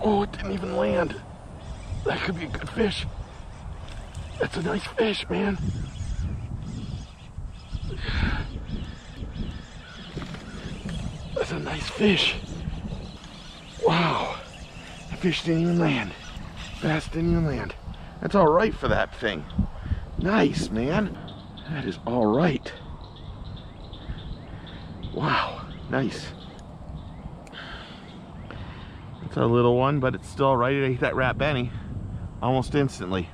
Oh, it didn't even land. That could be a good fish. That's a nice fish, man. That's a nice fish. Wow. That fish didn't even land. Bass didn't even land. That's all right for that thing. Nice, man. That is all right. Wow, nice. A little one, but it's still right. It ate that rat Benny almost instantly.